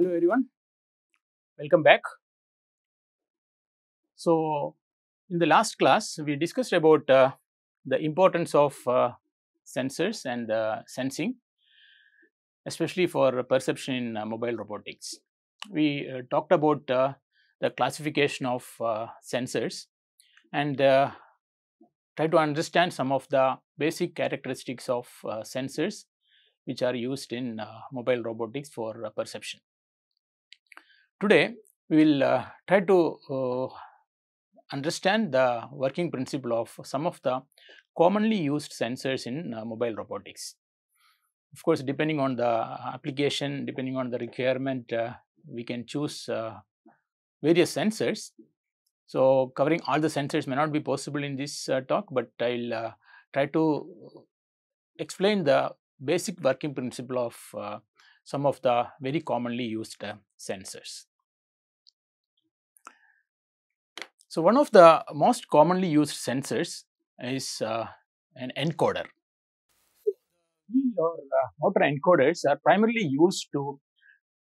Hello everyone, welcome back. So, in the last class we discussed about uh, the importance of uh, sensors and uh, sensing especially for perception in uh, mobile robotics. We uh, talked about uh, the classification of sensors and try to understand some of the basic characteristics of sensors which are used in mobile robotics for perception. Today, we will uh, try to uh, understand the working principle of some of the commonly used sensors in uh, mobile robotics. Of course, depending on the application, depending on the requirement, uh, we can choose uh, various sensors. So, covering all the sensors may not be possible in this uh, talk, but I will uh, try to explain the basic working principle of uh, some of the very commonly used uh, sensors. So, one of the most commonly used sensors is uh, an encoder. Wheel uh, motor encoders are primarily used to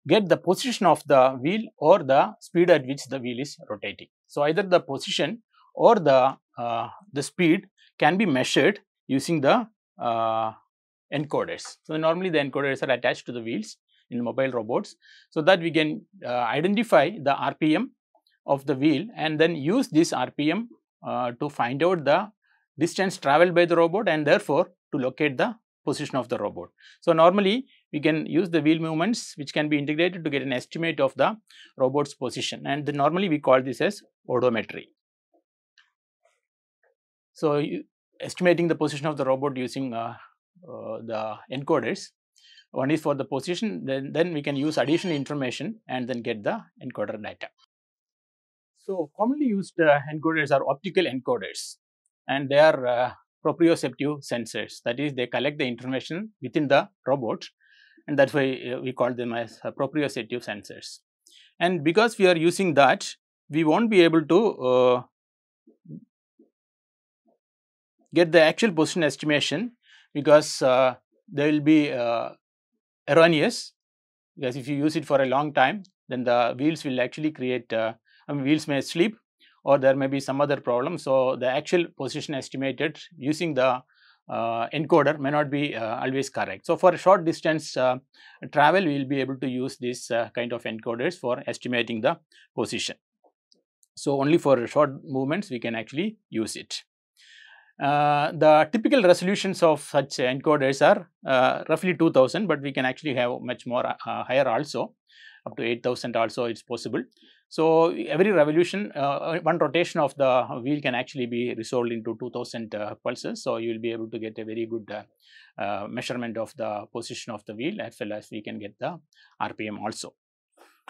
get the position of the wheel or the speed at which the wheel is rotating. So, either the position or the, uh, the speed can be measured using the uh, encoders. So, normally the encoders are attached to the wheels in mobile robots, so that we can uh, identify the RPM of the wheel and then use this RPM uh, to find out the distance traveled by the robot and therefore to locate the position of the robot. So, normally we can use the wheel movements which can be integrated to get an estimate of the robot's position and normally we call this as odometry. So, estimating the position of the robot using uh, uh, the encoders one is for the position then, then we can use additional information and then get the encoder data. So, commonly used uh, encoders are optical encoders and they are uh, proprioceptive sensors that is they collect the information within the robot and that's why uh, we call them as uh, proprioceptive sensors. And because we are using that we won't be able to uh, get the actual position estimation because uh, they will be uh, erroneous because if you use it for a long time then the wheels will actually create uh, I mean, wheels may slip or there may be some other problem. So, the actual position estimated using the uh, encoder may not be uh, always correct. So, for short distance uh, travel we will be able to use this uh, kind of encoders for estimating the position. So, only for short movements we can actually use it. Uh, the typical resolutions of such encoders are uh, roughly 2000, but we can actually have much more higher also up to 8000 also it is possible. So, every revolution uh, one rotation of the wheel can actually be resolved into 2000 uh, pulses. So, you will be able to get a very good uh, uh, measurement of the position of the wheel as well as we can get the RPM also.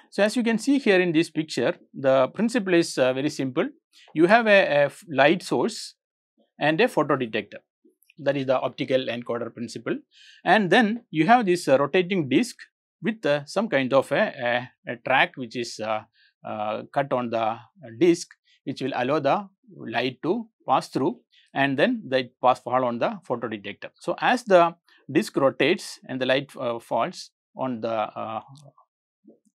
So, as you can see here in this picture the principle is uh, very simple. You have a, a light source and a photodetector that is the optical encoder principle and then you have this uh, rotating disc with some kind of a, a, a track which is cut on the disc which will allow the light to pass through and then the pass fall on the photodetector. So, as the disc rotates and the light uh, falls on the uh,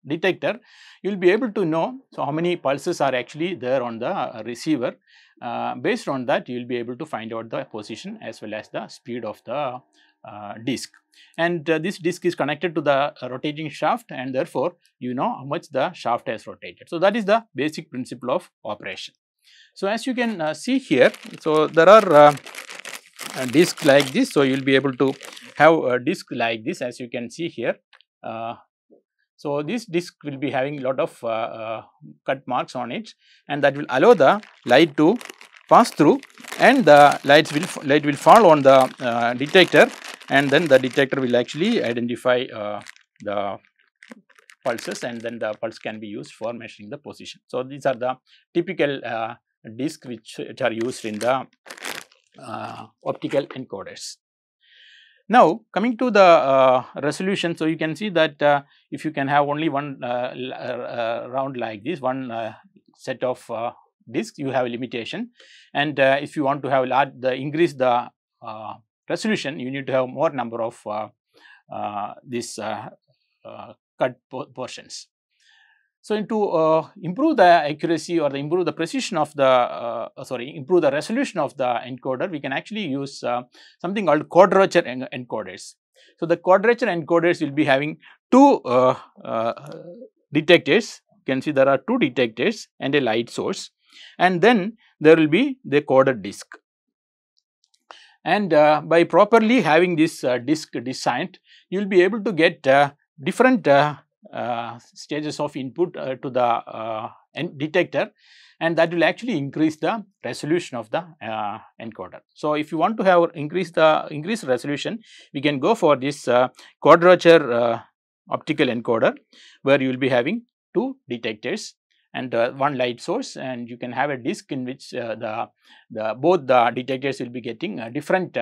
detector, you will be able to know so how many pulses are actually there on the uh, receiver. Uh, based on that, you will be able to find out the position as well as the speed of the uh, disc. And uh, this disc is connected to the rotating shaft and therefore, you know how much the shaft has rotated. So, that is the basic principle of operation. So, as you can uh, see here, so there are a disc like this. So, you will be able to have a disc like this as you can see here. Uh, so, this disc will be having lot of uh, uh, cut marks on it and that will allow the light to pass through and the lights will light will fall on the detector and then the detector will actually identify uh, the pulses and then the pulse can be used for measuring the position. So, these are the typical uh, disc which, which are used in the uh, optical encoders. Now, coming to the uh, resolution, so you can see that uh, if you can have only one uh, round like this, one set of discs, you have a limitation. And if you want to have large, the increase the resolution, you need to have more number of uh, uh, this uh, cut po portions. So, to improve the accuracy or the improve the precision of the sorry improve the resolution of the encoder, we can actually use something called quadrature en encoders. So, the quadrature encoders will be having two detectors. You can see there are two detectors and a light source, and then there will be the coded disk. And uh, by properly having this disk designed, you will be able to get different uh, stages of input uh, to the uh, detector and that will actually increase the resolution of the uh, encoder. So, if you want to have increase the increase resolution, we can go for this uh, quadrature uh, optical encoder where you will be having two detectors and one light source and you can have a disk in which the, the both the detectors will be getting different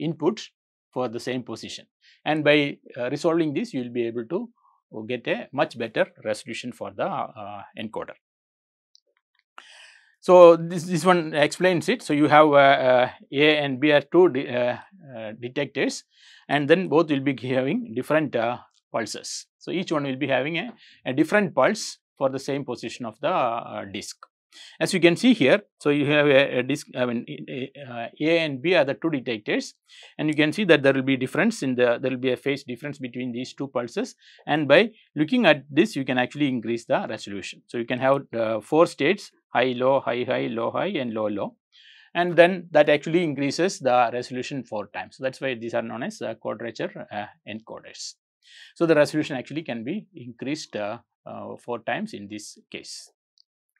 inputs for the same position and by uh, resolving this you will be able to uh, get a much better resolution for the uh, encoder. So, this, this one explains it. So, you have uh, A and B are two de uh, uh, detectors and then both will be having different pulses. So, each one will be having a, a different pulse for the same position of the disk. As you can see here, so you have a, a disk, I mean, uh, A and B are the two detectors, and you can see that there will be difference in the, there will be a phase difference between these two pulses, and by looking at this, you can actually increase the resolution. So you can have uh, four states, high, low, high, high, low, high, and low, low. And then that actually increases the resolution four times. So that's why these are known as uh, quadrature uh, encoders. So the resolution actually can be increased uh, uh, four times in this case.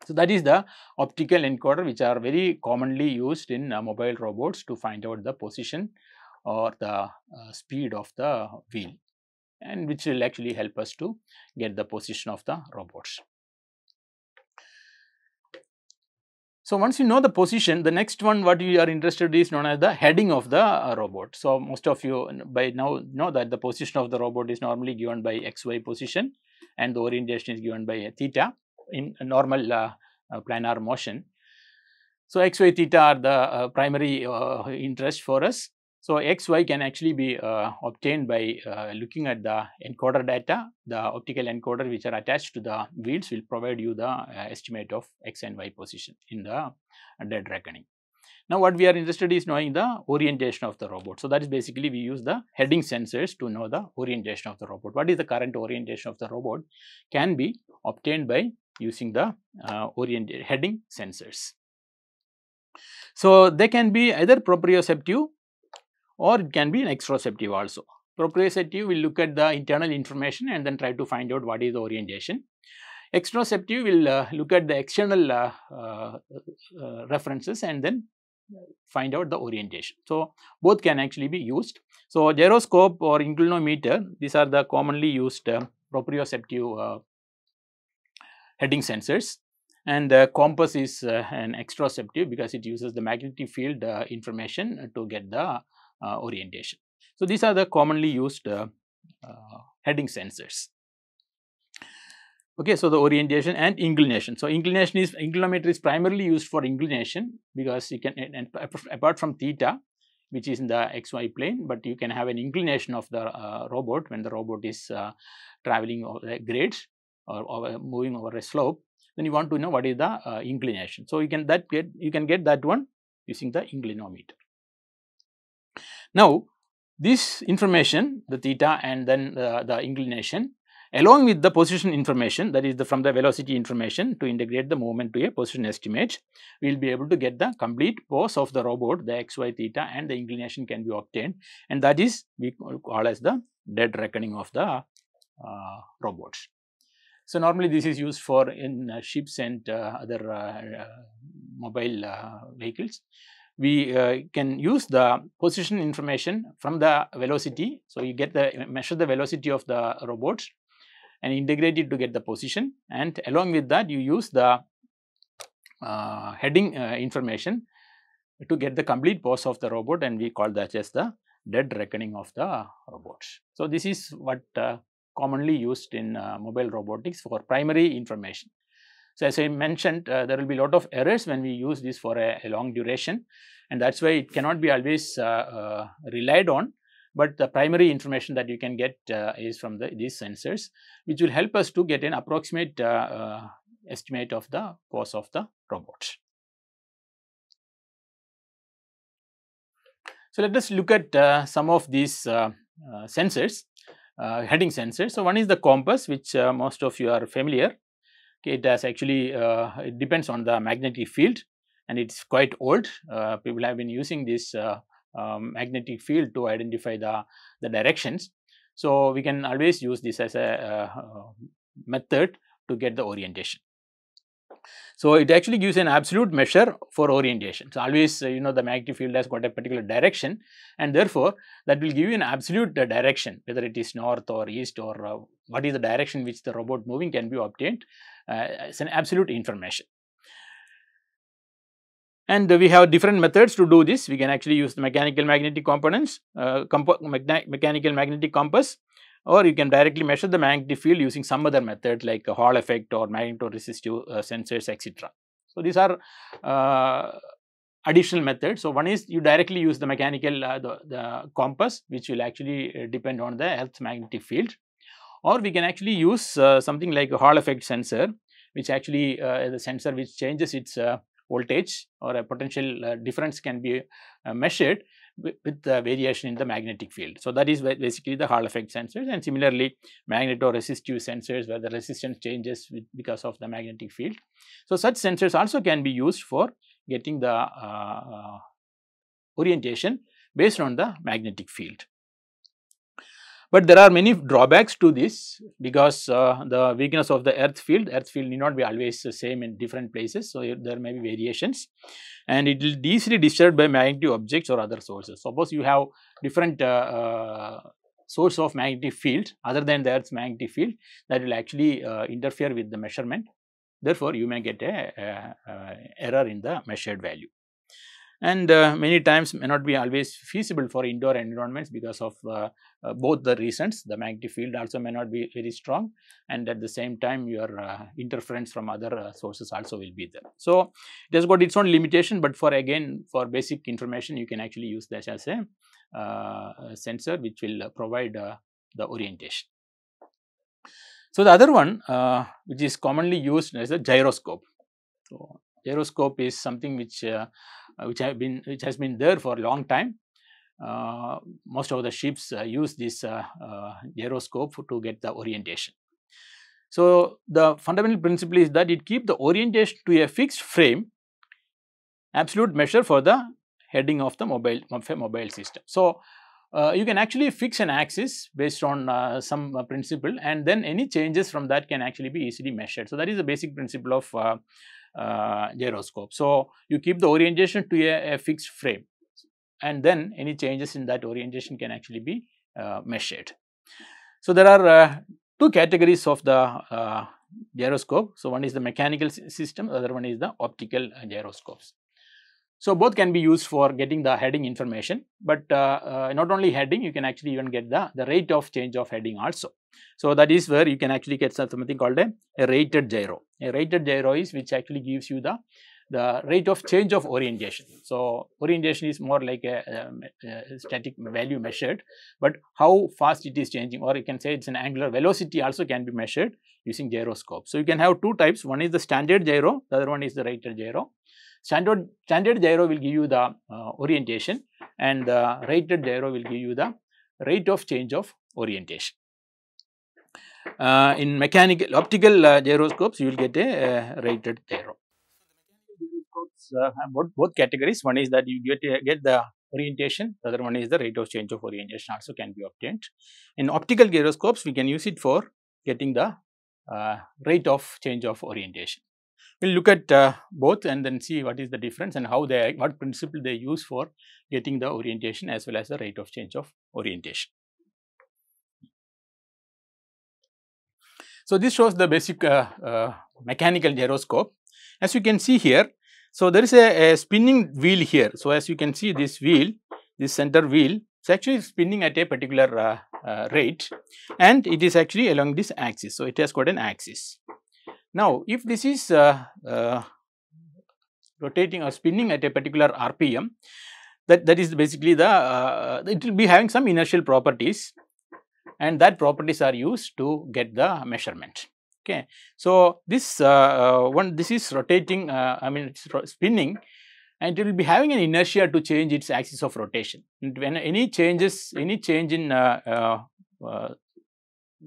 So, that is the optical encoder which are very commonly used in uh, mobile robots to find out the position or the uh, speed of the wheel and which will actually help us to get the position of the robots. So, once you know the position, the next one what you are interested in is known as the heading of the uh, robot. So, most of you by now know that the position of the robot is normally given by xy position and the orientation is given by theta in normal uh, uh, planar motion. So, x, y, theta are the uh, primary interest for us. So, x, y can actually be obtained by looking at the encoder data. The optical encoder which are attached to the wheels will provide you the estimate of x and y position in the dead reckoning. Now, what we are interested is knowing the orientation of the robot. So, that is basically we use the heading sensors to know the orientation of the robot. What is the current orientation of the robot can be obtained by using the uh, oriented heading sensors. So, they can be either proprioceptive or it can be an exteroceptive also. Proprioceptive will look at the internal information and then try to find out what is the orientation. Exteroceptive will uh, look at the external uh, uh, uh references and then find out the orientation. So, both can actually be used. So, gyroscope or inclinometer, these are the commonly used uh, proprioceptive heading sensors and the compass is uh, an exteroceptive because it uses the magnetic field uh, information to get the uh, orientation. So, these are the commonly used uh, uh, heading sensors. Okay, so the orientation and inclination. So, inclination is inclinometer is primarily used for inclination because you can and apart from theta which is in the xy plane, but you can have an inclination of the uh, robot when the robot is traveling over grades or, or moving over a slope, then you want to know what is the uh, inclination. So, you can that get you can get that one using the inclinometer. Now, this information the theta and then the, the inclination along with the position information that is the from the velocity information to integrate the movement to a position estimate, we will be able to get the complete pose of the robot, the x, y, theta and the inclination can be obtained and that is we call as the dead reckoning of the uh, robots. So, normally this is used for in uh, ships and uh, other uh, mobile vehicles. We can use the position information from the velocity. So, you get the measure the velocity of the robots and integrate it to get the position and along with that you use the uh, heading uh, information to get the complete pose of the robot and we call that as the dead reckoning of the robots. So, this is what uh, commonly used in uh, mobile robotics for primary information. So, as I mentioned uh, there will be a lot of errors when we use this for a, a long duration and that is why it cannot be always uh relied on but the primary information that you can get uh, is from the, these sensors, which will help us to get an approximate uh, uh, estimate of the pose of the robot. So, let us look at uh, some of these uh, uh, sensors, heading sensors. So, one is the compass which most of you are familiar. Okay, it has actually, it depends on the magnetic field and it is quite old. people have been using this um, magnetic field to identify the, the directions. So, we can always use this as a uh, method to get the orientation. So, it actually gives an absolute measure for orientation. So, always uh, you know the magnetic field has got a particular direction and therefore, that will give you an absolute uh, direction whether it is north or east or uh, what is the direction which the robot moving can be obtained. Uh, it's an absolute information. And we have different methods to do this. We can actually use the mechanical magnetic components, uh, mechanical magnetic compass, or you can directly measure the magnetic field using some other method like a Hall effect or magnetoresistive uh, sensors, etc. So, these are uh, additional methods. So, one is you directly use the mechanical uh, the, the, compass which will actually uh, depend on the Earth's magnetic field or we can actually use uh, something like a Hall effect sensor which actually is a sensor which changes its voltage or a potential uh, difference can be uh, measured with, the variation in the magnetic field. So, that is basically the Hall effect sensors and similarly magnetoresistive sensors where the resistance changes with, because of the magnetic field. So, such sensors also can be used for getting the uh, orientation based on the magnetic field. But there are many drawbacks to this because uh, the weakness of the earth field, earth field need not be always the same in different places. So, there may be variations and it will be easily disturbed by magnetic objects or other sources. Suppose you have different uh, uh, source of magnetic field other than the earth's magnetic field that will actually uh, interfere with the measurement. Therefore, you may get a, a, a error in the measured value and uh, many times may not be always feasible for indoor environments because of uh, uh, both the reasons the magnetic field also may not be very strong and at the same time your uh, interference from other uh, sources also will be there. So, it has got its own limitation, but for again for basic information you can actually use this as a, uh, sensor which will provide the orientation. So, the other one which is commonly used as a gyroscope. So, gyroscope is something which uh, which have been which has been there for a long time. Uh, most of the ships uh, use this gyroscope to get the orientation. So, the fundamental principle is that it keeps the orientation to a fixed frame, absolute measure for the heading of the mobile, mobile system. So, uh, you can actually fix an axis based on uh, some uh, principle and then any changes from that can actually be easily measured. So, that is the basic principle of uh, gyroscope. So, you keep the orientation to a, a, fixed frame and then any changes in that orientation can actually be uh, measured. So, there are uh, two categories of the uh, gyroscope. So, one is the mechanical system, the other one is the optical uh, gyroscopes. So, both can be used for getting the heading information, but uh, uh, not only heading, you can actually even get the, the rate of change of heading also. So, that is where you can actually get something called a, a rated gyro. A rated gyro is which actually gives you the the rate of change of orientation. So, orientation is more like a, a, a, static value measured, but how fast it is changing or you can say it is an angular velocity also can be measured using gyroscope. So, you can have two types, one is the standard gyro, the other one is the rated gyro. Standard, standard gyro will give you the uh, orientation and the rated gyro will give you the rate of change of orientation. Uh, in mechanical optical uh, gyroscopes, you will get a rated gyro. Uh, both, both categories. One is that you get, get the orientation, the other one is the rate of change of orientation also can be obtained. In optical gyroscopes, we can use it for getting the uh, rate of change of orientation. We will look at uh, both and then see what is the difference and how they what principle they use for getting the orientation as well as the rate of change of orientation. So, this shows the basic uh, uh, mechanical gyroscope. As you can see here, so there is a, a, spinning wheel here. So, as you can see this wheel, this center wheel is actually spinning at a particular uh, rate and it is actually along this axis. So, it has got an axis. Now, if this is uh, uh, rotating or spinning at a particular RPM, that, that is basically the, uh, it will be having some inertial properties and that properties are used to get the measurement. Okay. So, this uh, uh, one this is rotating uh, I mean it's spinning and it will be having an inertia to change its axis of rotation. And when any changes any change in uh,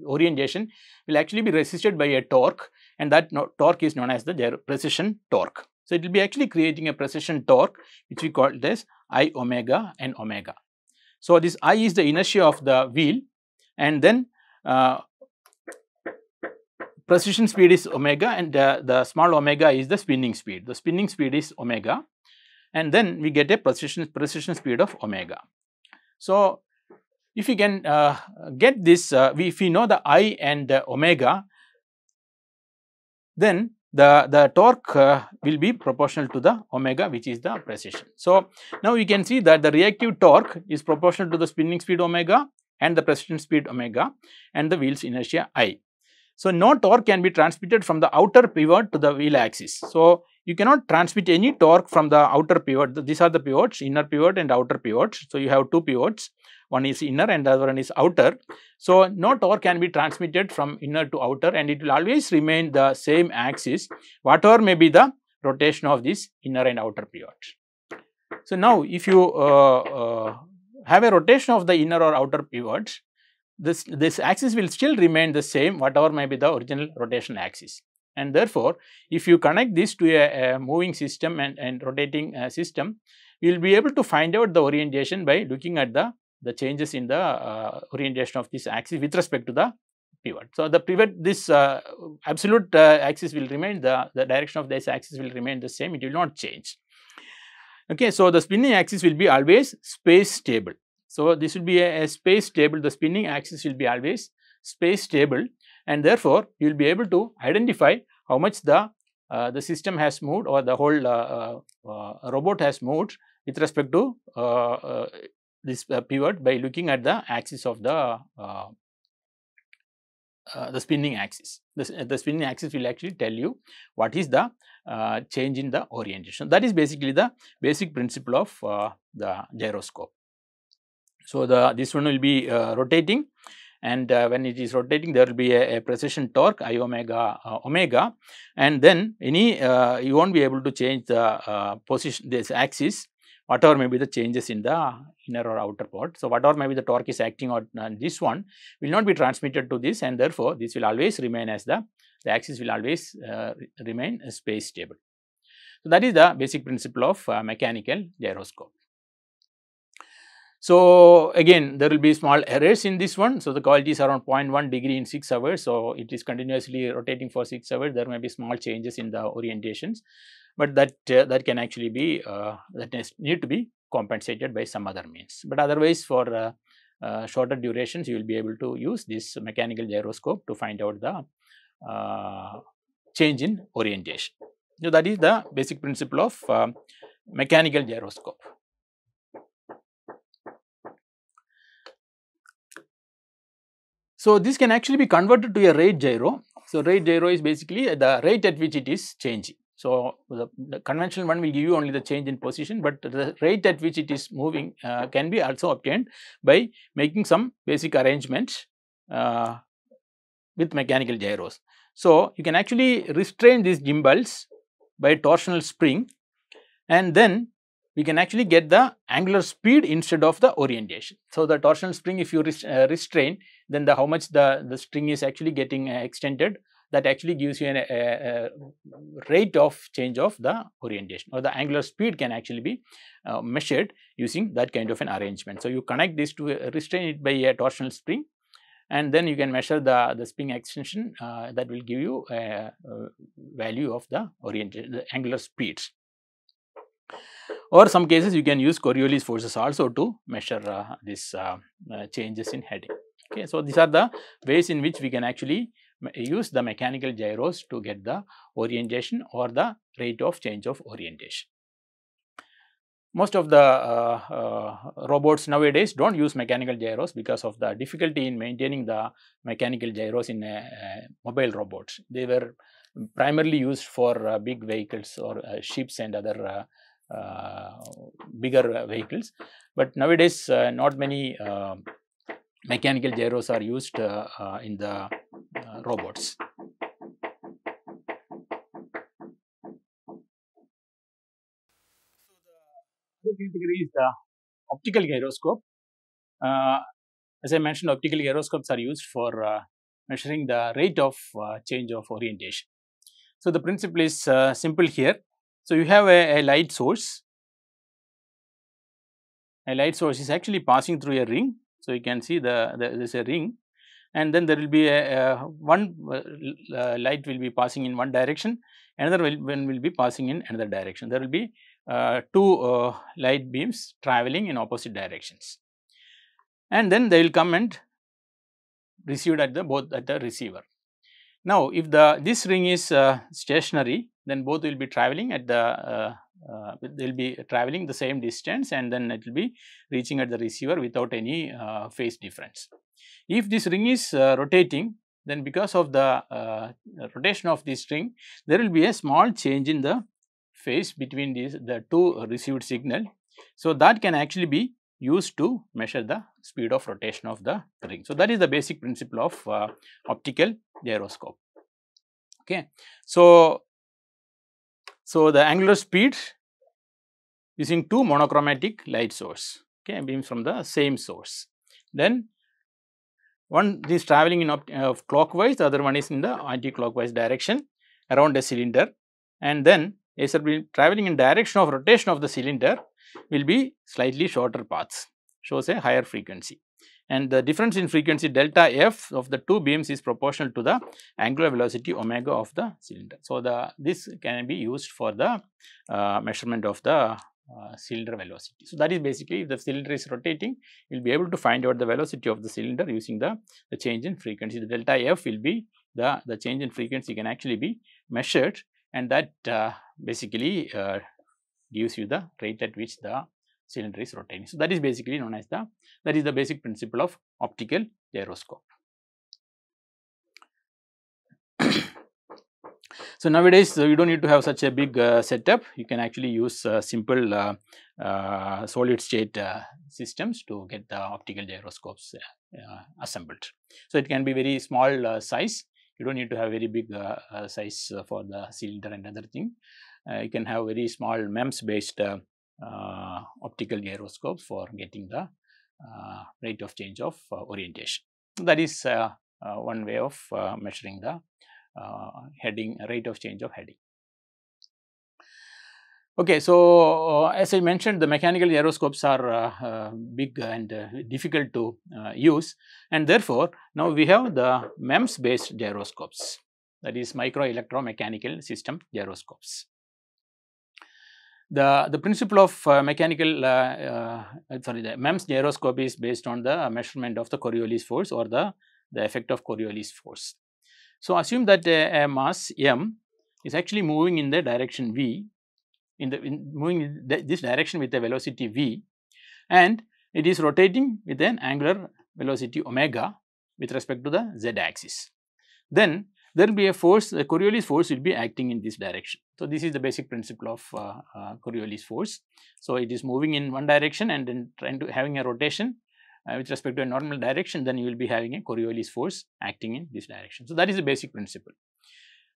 orientation will actually be resisted by a torque and that no torque is known as the precession torque. So, it will be actually creating a precession torque which we call this I omega and omega. So, this I is the inertia of the wheel and then uh, precession speed is omega and uh, the small omega is the spinning speed. The spinning speed is omega and then we get a precision, precession speed of omega. So, if we can uh, get this, uh, we, if we know the I and omega, then the, the torque uh, will be proportional to the omega which is the precision. So, now we can see that the reactive torque is proportional to the spinning speed omega and the precession speed omega and the wheel's inertia I. So, no torque can be transmitted from the outer pivot to the wheel axis. So, you cannot transmit any torque from the outer pivot. These are the pivots, inner pivot and outer pivots. So, you have two pivots, one is inner and the other one is outer. So, no torque can be transmitted from inner to outer and it will always remain the same axis, whatever may be the rotation of this inner and outer pivot. So, now if you uh, uh, have a rotation of the inner or outer pivots, this, this axis will still remain the same whatever may be the original rotation axis. And therefore, if you connect this to a, a moving system and, and rotating uh, system, you will be able to find out the orientation by looking at the, the changes in the uh, orientation of this axis with respect to the pivot. So, the pivot this uh, absolute uh, axis will remain the, the direction of this axis will remain the same it will not change. Okay, so, the spinning axis will be always space stable. So, this will be a, a space stable, the spinning axis will be always space stable and therefore, you will be able to identify how much the, uh, the system has moved or the whole uh, uh, uh robot has moved with respect to uh, this pivot by looking at the axis of the the spinning axis. The, the spinning axis will actually tell you what is the change in the orientation. That is basically the basic principle of the gyroscope. So, the this one will be uh, rotating and uh, when it is rotating there will be a, a precession torque i omega uh, omega and then any uh, you won't be able to change the uh, position this axis whatever may be the changes in the inner or outer part. So, whatever may be the torque is acting on, on this one will not be transmitted to this and therefore, this will always remain as the, the axis will always uh, remain space stable. So, that is the basic principle of uh, mechanical gyroscope. So, again there will be small errors in this one. So, the quality is around 0.1 degree in 6 hours. So, it is continuously rotating for 6 hours. There may be small changes in the orientations, but that uh, that can actually be uh, that need to be compensated by some other means. But otherwise for uh, uh, shorter durations you will be able to use this mechanical gyroscope to find out the uh, change in orientation. So, that is the basic principle of mechanical gyroscope. So, this can actually be converted to a rate gyro. So, rate gyro is basically the rate at which it is changing. So, the, the, conventional one will give you only the change in position, but the rate at which it is moving uh, can be also obtained by making some basic arrangements uh, with mechanical gyros. So, you can actually restrain these gimbals by torsional spring and then we can actually get the angular speed instead of the orientation. So, the torsional spring if you uh, restrain then the how much the, the string is actually getting uh, extended that actually gives you an, a, a, rate of change of the orientation or the angular speed can actually be uh, measured using that kind of an arrangement. So, you connect this to uh, restrain it by a torsional spring and then you can measure the, the spring extension uh, that will give you a, a value of the orientation, the angular speeds. Or some cases you can use Coriolis forces also to measure uh, these uh, uh, changes in heading. Okay, so these are the ways in which we can actually use the mechanical gyros to get the orientation or the rate of change of orientation. Most of the uh, uh, robots nowadays do not use mechanical gyros because of the difficulty in maintaining the mechanical gyros in a, a mobile robots. They were primarily used for uh, big vehicles or ships and other uh, bigger uh, vehicles. But nowadays, uh, not many uh, mechanical gyros are used uh, uh, in the uh, robots. So, the category is the optical gyroscope. As I mentioned, optical gyroscopes are used for measuring the rate of change of orientation. So, the principle is uh, simple here. So, you have a, a, light source, a light source is actually passing through a ring. So, you can see the, the there is a ring and then there will be a, a one uh, uh, light will be passing in one direction, another will, one will be passing in another direction. There will be uh, two uh, light beams traveling in opposite directions and then they will come and received at the both at the receiver. Now, if the this ring is uh, stationary, then both will be traveling at the uh, they will be traveling the same distance and then it will be reaching at the receiver without any uh, phase difference. If this ring is uh, rotating, then because of the uh, rotation of this ring there will be a small change in the phase between these the two received signal. So, that can actually be used to measure the speed of rotation of the ring. So, that is the basic principle of uh, optical gyroscope. Okay. So, so the angular speed using two monochromatic light source okay, beams from the same source. Then one is traveling in uh, clockwise, the other one is in the anti-clockwise direction around a cylinder and then as will be traveling in direction of rotation of the cylinder will be slightly shorter paths, shows a higher frequency. And the difference in frequency delta f of the two beams is proportional to the angular velocity omega of the cylinder. So, the this can be used for the uh, measurement of the uh, cylinder velocity. So, that is basically if the cylinder is rotating, you will be able to find out the velocity of the cylinder using the, the change in frequency. The delta f will be the, the change in frequency can actually be measured and that uh, basically uh, gives you the rate at which the cylinder is rotating. So, that is basically known as the that is the basic principle of optical gyroscope. so, nowadays uh, you do not need to have such a big uh, setup you can actually use uh, simple uh, uh, solid state uh, systems to get the optical gyroscopes assembled. So, it can be very small size you do not need to have very big size for the cylinder and other thing you can have very small MEMS based Uh, optical gyroscopes for getting the uh, rate of change of uh, orientation. That is one way of measuring the heading rate of change of heading. Okay, so uh, as I mentioned, the mechanical gyroscopes are uh, uh, big and difficult to use, and therefore now we have the MEMS based gyroscopes, that is micro electromechanical system gyroscopes the the principle of uh, mechanical uh, uh, sorry the MEMS gyroscope is based on the measurement of the Coriolis force or the the effect of Coriolis force. So, assume that a, a mass m is actually moving in the direction v in the in moving in this direction with a velocity v and it is rotating with an angular velocity omega with respect to the z axis. Then there will be a force, the Coriolis force will be acting in this direction. So, this is the basic principle of uh, uh, Coriolis force. So, it is moving in one direction and then trying to having a rotation uh, with respect to a normal direction, then you will be having a Coriolis force acting in this direction. So, that is the basic principle.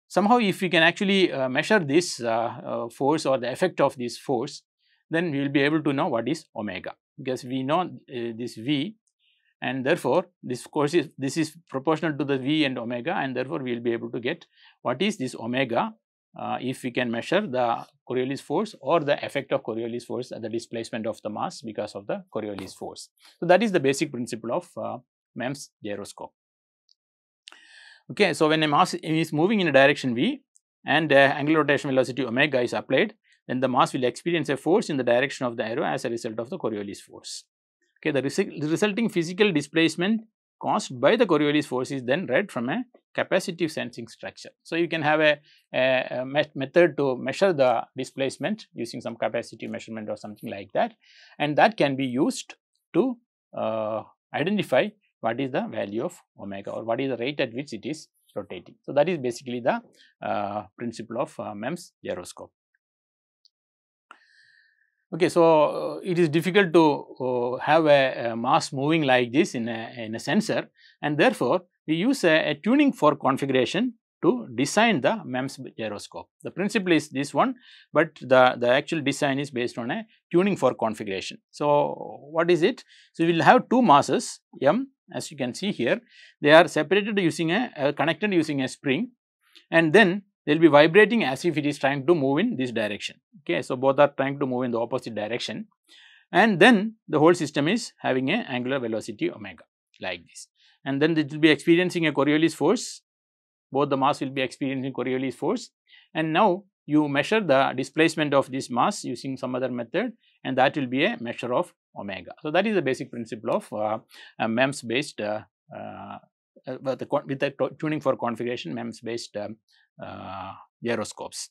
Somehow, if we can actually uh, measure this uh, force or the effect of this force, then we will be able to know what is omega because we know this V and therefore, this course is this is proportional to the v and omega and therefore, we will be able to get what is this omega uh, if we can measure the Coriolis force or the effect of Coriolis force at the displacement of the mass because of the Coriolis force. So, that is the basic principle of uh, MEMS gyroscope. Okay, so, when a mass is moving in a direction v and uh, angular rotation velocity omega is applied, then the mass will experience a force in the direction of the arrow as a result of the Coriolis force. Okay, the, resulting physical displacement caused by the Coriolis force is then read from a capacitive sensing structure. So, you can have a, a, a method to measure the displacement using some capacitive measurement or something like that and that can be used to uh, identify what is the value of omega or what is the rate at which it is rotating. So, that is basically the uh, principle of uh, MEMS gyroscope. Okay, so uh, it is difficult to uh, have a, a, mass moving like this in a, in a sensor and therefore, we use a, a tuning fork configuration to design the MEMS gyroscope. The principle is this one, but the, the actual design is based on a tuning fork configuration. So, what is it? So, we will have two masses M as you can see here, they are separated using a, a connected using a spring and then they will be vibrating as if it is trying to move in this direction. Okay, so both are trying to move in the opposite direction and then the whole system is having a angular velocity omega like this and then it will be experiencing a Coriolis force both the mass will be experiencing Coriolis force and now you measure the displacement of this mass using some other method and that will be a measure of omega. So, that is the basic principle of uh, MEMS based uh, uh, with, the, with the tuning fork configuration MEMS based um, uh, gyroscopes.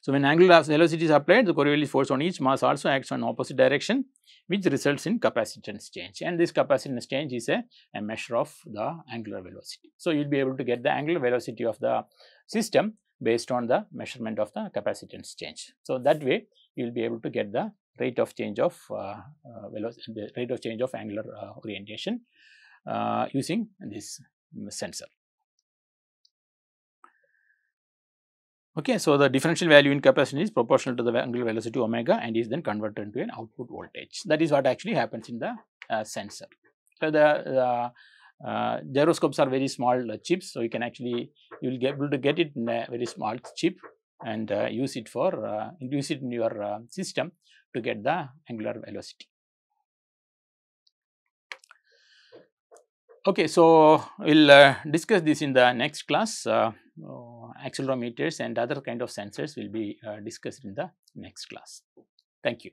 So, when angular velocity is applied, the Coriolis force on each mass also acts on opposite direction, which results in capacitance change. And this capacitance change is a, a measure of the angular velocity. So, you will be able to get the angular velocity of the system based on the measurement of the capacitance change. So, that way you will be able to get the rate of change of uh, uh, velocity, the rate of change of angular uh, orientation uh, using this sensor. Okay, so the differential value in capacitance is proportional to the angular velocity omega and is then converted into an output voltage. That is what actually happens in the uh, sensor. So the uh, gyroscopes are very small uh, chips, so you can actually you will be able to get it in a very small chip and uh, use it for uh, use it in your uh, system to get the angular velocity. Okay, so we'll uh, discuss this in the next class. Uh, uh, accelerometers and other kind of sensors will be uh, discussed in the next class. Thank you.